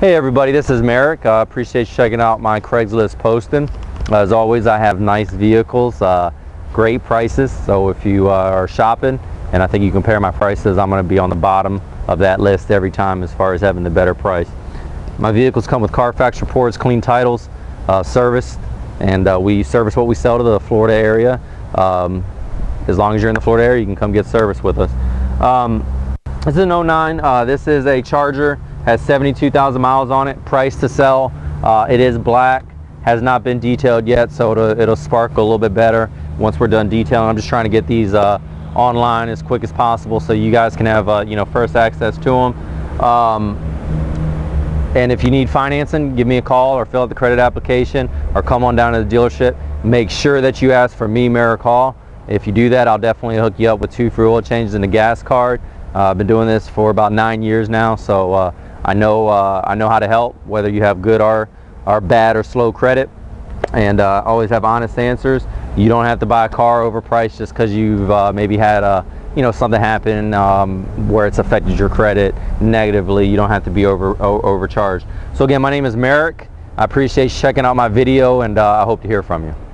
Hey everybody, this is Merrick. I uh, appreciate you checking out my Craigslist posting. As always, I have nice vehicles, uh, great prices. So if you uh, are shopping and I think you compare my prices, I'm going to be on the bottom of that list every time as far as having the better price. My vehicles come with Carfax reports, clean titles, uh, serviced, and uh, we service what we sell to the Florida area. Um, as long as you're in the Florida area, you can come get service with us. Um, this is an 09. Uh, this is a Charger has 72,000 miles on it, price to sell. Uh, it is black, has not been detailed yet, so it'll, it'll sparkle a little bit better once we're done detailing. I'm just trying to get these uh, online as quick as possible so you guys can have uh, you know first access to them. Um, and if you need financing, give me a call or fill out the credit application or come on down to the dealership. Make sure that you ask for me, Merrick Hall. If you do that, I'll definitely hook you up with two free oil changes and a gas card. Uh, I've been doing this for about nine years now, so uh, I know uh, I know how to help whether you have good or or bad or slow credit. And uh, always have honest answers. You don't have to buy a car overpriced just because you've uh, maybe had a you know something happen um, where it's affected your credit negatively. You don't have to be over overcharged. So again my name is Merrick. I appreciate you checking out my video and uh, I hope to hear from you